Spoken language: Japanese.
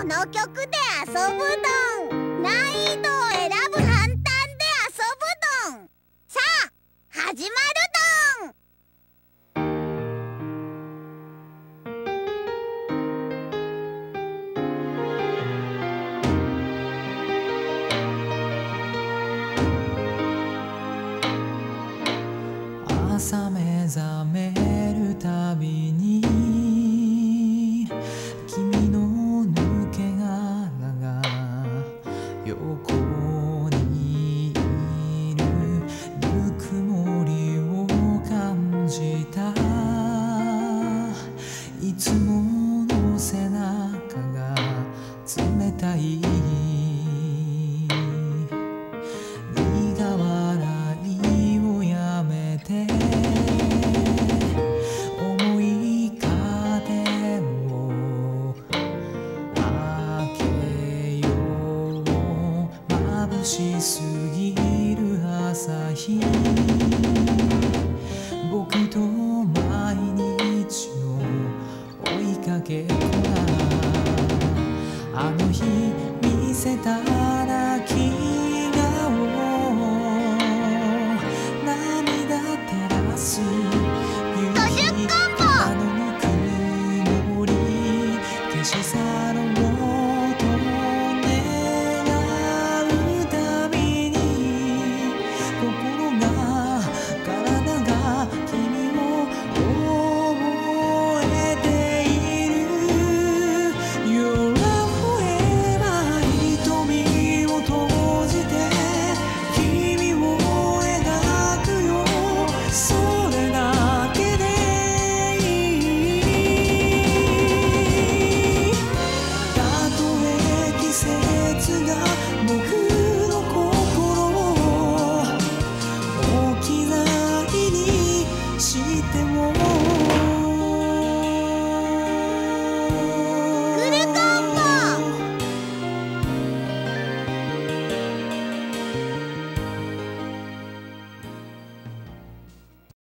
この曲で遊ぶどん難易度を選ぶ簡単で遊ぶどんさあ始まるどん朝目冷たい苦笑いをやめて重いカーテンを開けよう眩しすぎる朝日あの日見せた泣き顔涙照らす夕日あのぬくもり消し去